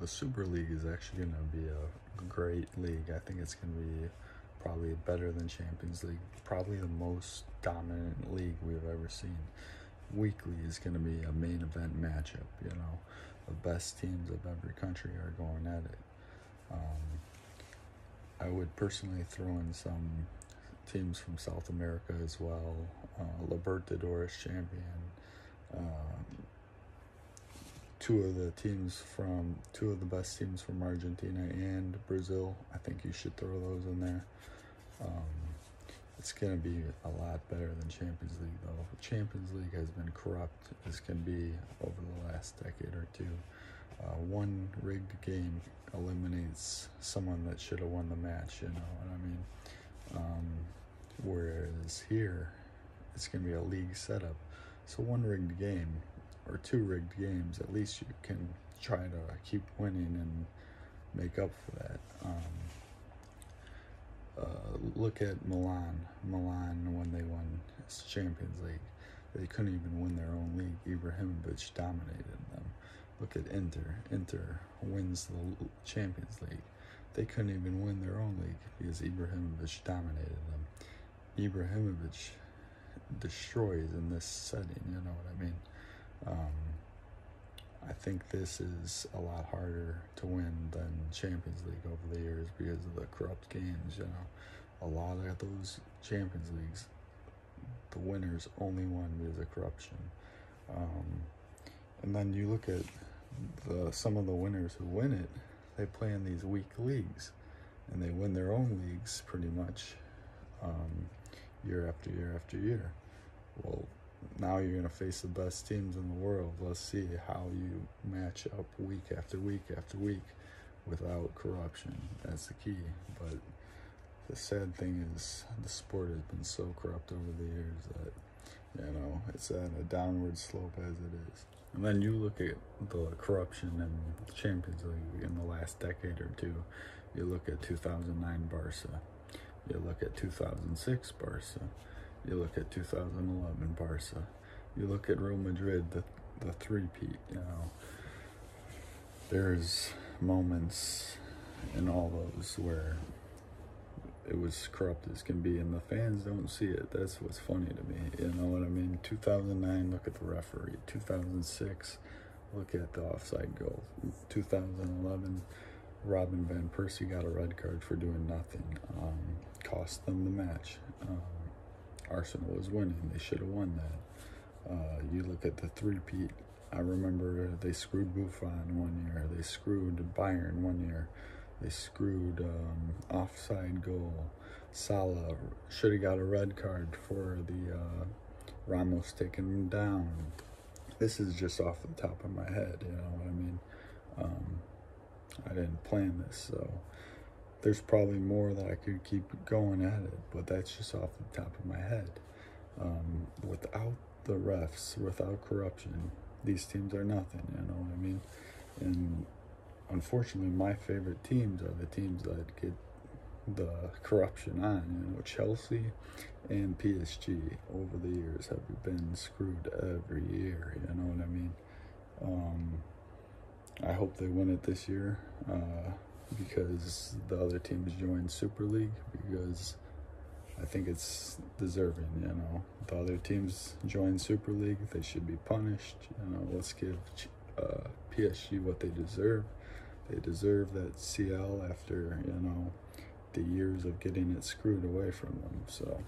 the Super League is actually going to be a great league. I think it's going to be probably better than Champions League, probably the most dominant league we've ever seen. Weekly is going to be a main event matchup, you know. The best teams of every country are going at it. Um, I would personally throw in some teams from South America as well. Uh, Libertadores champion. Um, two of the teams from two of the best teams from Argentina and Brazil. I think you should throw those in there. Um, it's going to be a lot better than Champions League, though. Champions League has been corrupt as can be over the last decade or two. Uh, one rigged game eliminates someone that should have won the match, you know what I mean? Um, whereas here, it's going to be a league setup. So one rigged game or two rigged games, at least you can try to keep winning and make up for that. Um, uh, look at Milan. Milan, when they won Champions League, they couldn't even win their own league. Ibrahimovic dominated them. Look at Inter. Inter wins the Champions League. They couldn't even win their own league because Ibrahimovic dominated them. Ibrahimovic destroys in this setting, you know what I mean? Um, I think this is a lot harder to win than Champions League over the years because of the corrupt games. You know, a lot of those Champions Leagues, the winners only won because of corruption. Um, and then you look at the some of the winners who win it, they play in these weak leagues, and they win their own leagues pretty much um, year after year after year. Well, now you're going to face the best teams in the world. Let's see how you match up week after week after week without corruption. That's the key. But the sad thing is the sport has been so corrupt over the years that, you know, it's at a downward slope as it is. And then you look at the corruption in the Champions League in the last decade or two. You look at 2009 Barca. You look at 2006 Barca you look at 2011 Barca. You look at Real Madrid, the the three-peat. You know, there's moments in all those where it was corrupt as can be, and the fans don't see it. That's what's funny to me. You know what I mean? 2009, look at the referee. 2006, look at the offside goal. 2011, Robin van Persie got a red card for doing nothing. Um, cost them the match. Um, Arsenal was winning. They should have won that. Uh, you look at the three-peat. I remember they screwed Buffon one year. They screwed Bayern one year. They screwed um, offside goal. Salah should have got a red card for the uh, Ramos taking him down. This is just off the top of my head, you know what I mean? Um, I didn't plan this, so there's probably more that I could keep going at it, but that's just off the top of my head. Um, without the refs, without corruption, these teams are nothing, you know what I mean? And unfortunately, my favorite teams are the teams that get the corruption on. You know, Chelsea and PSG over the years have been screwed every year, you know what I mean? Um, I hope they win it this year. Uh, because the other teams joined Super League because I think it's deserving, you know. The other teams joined Super League, they should be punished. You know, let's give uh, PSG what they deserve. They deserve that CL after, you know, the years of getting it screwed away from them. So.